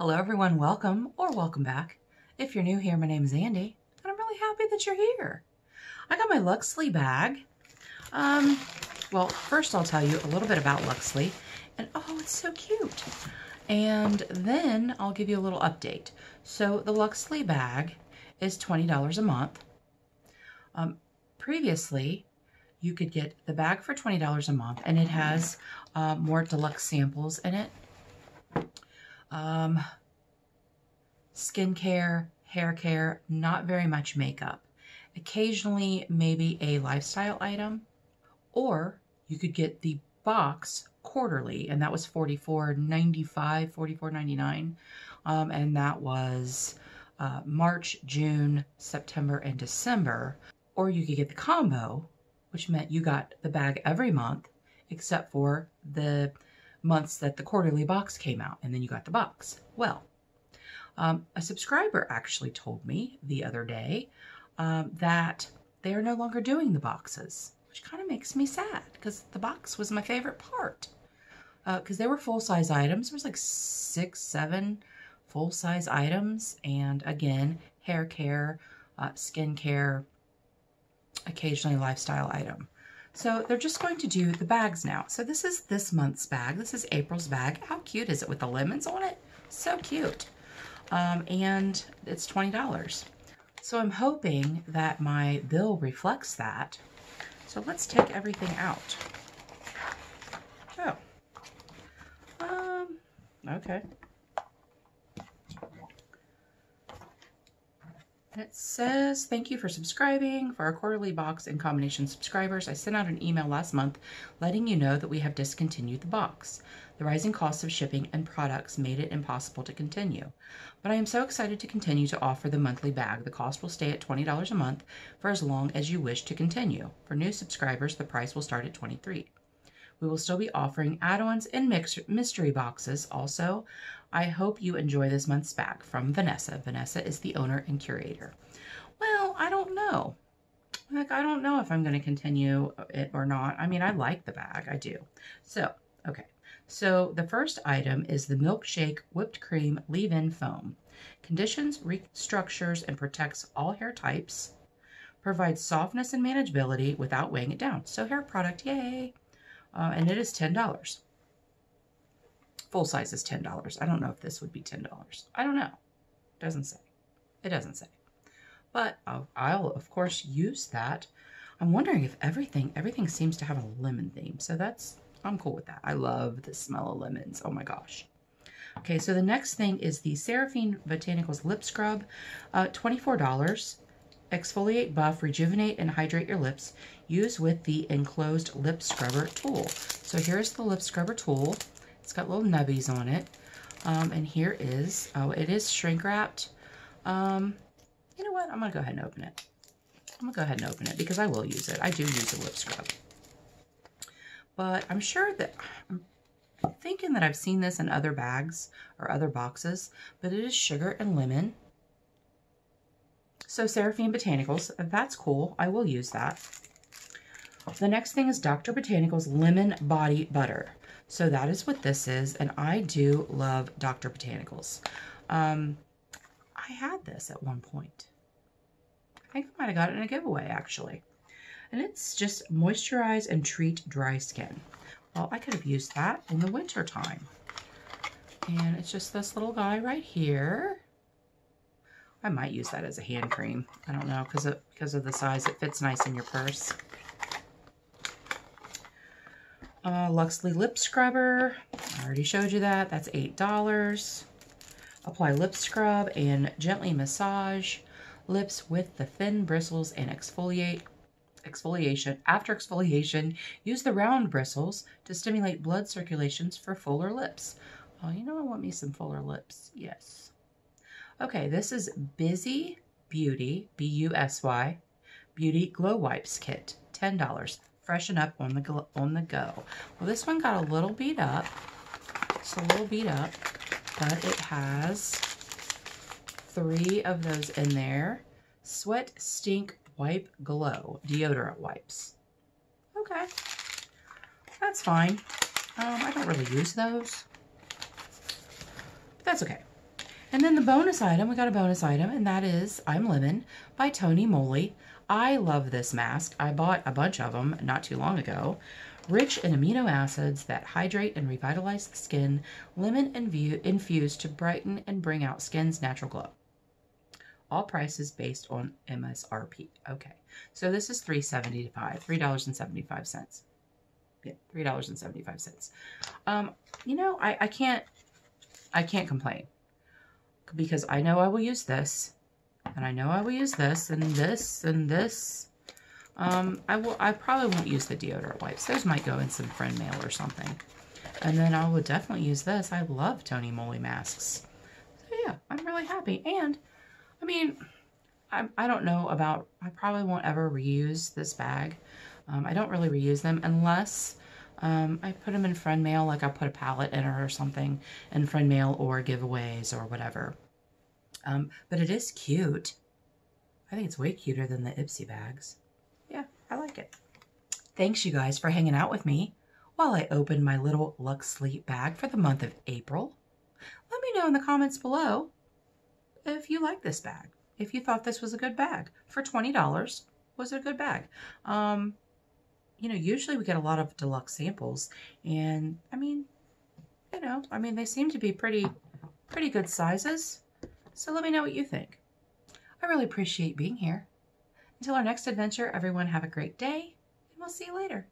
Hello everyone, welcome or welcome back. If you're new here, my name is Andi, and I'm really happy that you're here. I got my Luxely bag. Um, well, first I'll tell you a little bit about Luxely, and oh, it's so cute. And then I'll give you a little update. So the Luxely bag is $20 a month. Um, previously, you could get the bag for $20 a month, and it has uh, more deluxe samples in it um, skincare, hair care, not very much makeup. Occasionally, maybe a lifestyle item, or you could get the box quarterly, and that was $44.95, $44.99, um, and that was uh, March, June, September, and December. Or you could get the combo, which meant you got the bag every month, except for the months that the quarterly box came out, and then you got the box. Well, um, a subscriber actually told me the other day um, that they are no longer doing the boxes, which kind of makes me sad because the box was my favorite part. Because uh, they were full size items. There was like six, seven full size items. And again, hair care, uh, skin care, occasionally lifestyle item. So they're just going to do the bags now. So this is this month's bag. This is April's bag. How cute is it with the lemons on it? So cute. Um, and it's $20. So I'm hoping that my bill reflects that. So let's take everything out. Oh. Um, okay. It says, thank you for subscribing. For our quarterly box and combination subscribers, I sent out an email last month letting you know that we have discontinued the box. The rising costs of shipping and products made it impossible to continue. But I am so excited to continue to offer the monthly bag. The cost will stay at $20 a month for as long as you wish to continue. For new subscribers, the price will start at $23. We will still be offering add-ons and mystery boxes. Also, I hope you enjoy this month's bag from Vanessa. Vanessa is the owner and curator. Well, I don't know. Like, I don't know if I'm going to continue it or not. I mean, I like the bag. I do. So, okay. So the first item is the Milkshake Whipped Cream Leave-In Foam. Conditions, restructures, and protects all hair types. Provides softness and manageability without weighing it down. So hair product, yay! Uh, and it is $10. Full size is $10. I don't know if this would be $10. I don't know. Doesn't say. It doesn't say. But I'll, I'll, of course, use that. I'm wondering if everything, everything seems to have a lemon theme. So that's, I'm cool with that. I love the smell of lemons. Oh my gosh. Okay, so the next thing is the Seraphine Botanicals Lip Scrub. Uh, $24. Exfoliate, buff, rejuvenate, and hydrate your lips. Use with the enclosed lip scrubber tool. So here's the lip scrubber tool. It's got little nubbies on it. Um, and here is, oh, it is shrink wrapped. Um, you know what? I'm going to go ahead and open it. I'm going to go ahead and open it because I will use it. I do use a lip scrub. But I'm sure that, I'm thinking that I've seen this in other bags or other boxes, but it is sugar and lemon. So Seraphine Botanicals, that's cool. I will use that. The next thing is Dr. Botanicals Lemon Body Butter. So that is what this is, and I do love Dr. Botanicals. Um, I had this at one point. I think I might have got it in a giveaway, actually. And it's just moisturize and treat dry skin. Well, I could have used that in the winter time. And it's just this little guy right here. I might use that as a hand cream. I don't know, because of, because of the size. It fits nice in your purse. Uh, Luxely Lip Scrubber. I already showed you that. That's $8. Apply lip scrub and gently massage lips with the thin bristles and exfoliate exfoliation. After exfoliation, use the round bristles to stimulate blood circulations for fuller lips. Oh, you know I want me some fuller lips. Yes. Okay, this is Busy Beauty, B-U-S-Y, Beauty Glow Wipes Kit, $10. Freshen up on the, on the go. Well, this one got a little beat up. It's a little beat up, but it has three of those in there. Sweat Stink Wipe Glow deodorant wipes. Okay, that's fine. Um, I don't really use those, but that's okay. And then the bonus item, we got a bonus item, and that is I'm Lemon by Tony Moly. I love this mask. I bought a bunch of them not too long ago. Rich in amino acids that hydrate and revitalize the skin, lemon and view infused to brighten and bring out skin's natural glow. All prices based on MSRP. Okay, so this is $3.75, $3.75. Yeah, $3.75. Um, you know, I, I can't, I can't complain because I know I will use this and I know I will use this and this and this. Um, I will. I probably won't use the deodorant wipes. Those might go in some friend mail or something. And then I will definitely use this. I love Tony Moly masks. So yeah, I'm really happy. And I mean, I, I don't know about, I probably won't ever reuse this bag. Um, I don't really reuse them unless um, I put them in friend mail, like I put a palette in it or something in friend mail or giveaways or whatever. Um, but it is cute. I think it's way cuter than the Ipsy bags. Yeah, I like it. Thanks, you guys, for hanging out with me while I open my little Luxely bag for the month of April. Let me know in the comments below if you like this bag. If you thought this was a good bag. For $20, was it a good bag? Um, you know, usually we get a lot of deluxe samples. And, I mean, you know, I mean, they seem to be pretty, pretty good sizes. So let me know what you think. I really appreciate being here. Until our next adventure, everyone have a great day, and we'll see you later.